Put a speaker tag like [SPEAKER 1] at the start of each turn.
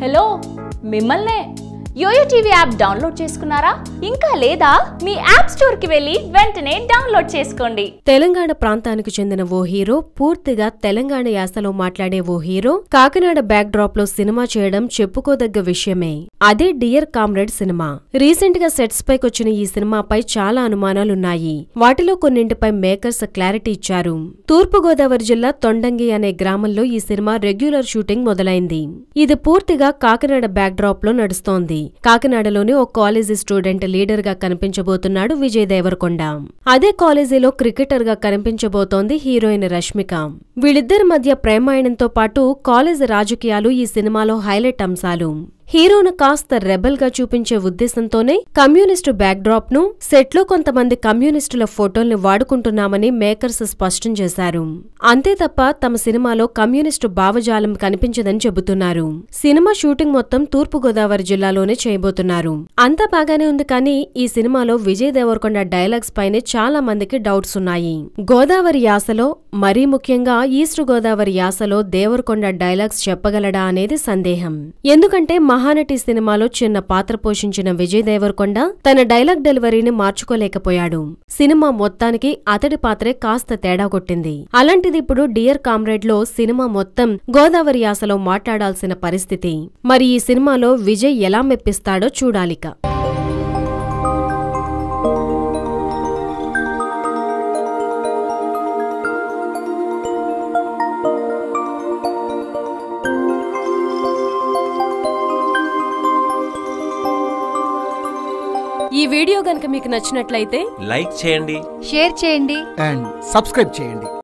[SPEAKER 1] Hello मिमल ने yo-yo TV app download చేసుకున్నారా? ఇంకా లేదా మీ యాప్ స్టోర్కి వెళ్ళి వెంటనే డౌన్లోడ్ చేసుకోండి.
[SPEAKER 2] తెలంగాణ ప్రాంతానికి చెందిన ఓ హీరో పూర్తిగా తెలంగాణ యాసలో మాట్లాడే ఓ హీరో కాకినాడ బ్యాక్ డ్రాప్లో సినిమా చేయడం చెప్పుకోదగ్గ విషయమే. అదే డియర్ కామ్రేడ్ సినిమా. రీసెంట్గా సెట్స్ పైకొచ్చిన ఈ సినిమాపై చాలా అనుమానాలున్నాయి. వాటిలో కొన్నింటిపై మేకర్స్ క్లారిటీ ఇచ్చారు. తూర్పు గోదావరి జిల్లా తొండంగి అనే గ్రామంలో ఈ సినిమా రెగ్యులర్ షూటింగ్ మొదలైంది. ఇది పూర్తిగా కాకినాడ బ్యాక్ డ్రాప్లో నడుస్తోంది. కాకినాడలోని ఓ కాలేజీ స్టూడెంట్ లీడర్గా కనిపించబోతున్నాడు విజయ్ దేవరకొండ. అదే కాలేజీలో క్రికెటర్గా కనిపించబోతోంది హీరోయిన్ రష్మిక. వీళ్ళిద్దరి మధ్య ప్రేమాయణంతో పాటు కాలేజీ రాజకీయాలు ఈ సినిమాలో హైలైట్ అంశాలు. హీరోను కాస్త రెబల్గా చూపించే ఉద్దేశంతోనే కమ్యూనిస్టు బ్యాక్ డ్రాప్ను సెట్లో కొంతమంది కమ్యూనిస్టుల ఫోటోల్ని వాడుకుంటున్నామని మేకర్స్ స్పష్టం చేశారు. అంతే తప్ప తమ సినిమాలో కమ్యూనిస్టు భావజాలం కనిపించదని చెబుతున్నారు. సినిమా షూటింగ్ మొత్తం తూర్పు గోదావరి జిల్లాలోనే చేయబోతున్నారు. అంతా బాగానే ఉంది కానీ ఈ సినిమాలో విజయ్ దేవరకొండ డైలాగ్స్ పైనే చాలా మందికి డౌట్స్ ఉన్నాయి. గోదావరి యాసలో మరీ ముఖ్యంగా ఈస్ట్ గోదావరి యాసలో దేవరకొండ డైలాగ్స్ చెప్పగలడా అనేది సందేహం. ఎందుకంటే మహానటి సినిమాలో చిన్న పాత్ర పోషించిన విజయ్ దేవరకొండ తన డైలాగ్ డెలివరీని మార్చుకోలేకపోయాడు. సినిమా మొత్తానికి అతడి పాత్రే కాస్త తేడా కొట్టింది. అలాంటిది ఇప్పుడు డియర్ కామ్రేడ్లో సినిమా మొత్తం గోదావరి యాసలో మాట్లాడాల్సిన పరిస్థితి. మరి ఈ సినిమాలో విజయ్ ఎలా మెప్పిస్తాడో చూడాలిక. ఈ వీడియో గనక మీకు నచ్చినట్లయితే
[SPEAKER 3] లైక్ చేయండి.
[SPEAKER 4] షేర్ చేయండి.
[SPEAKER 5] అండ్ సబ్స్క్రైబ్ చేయండి.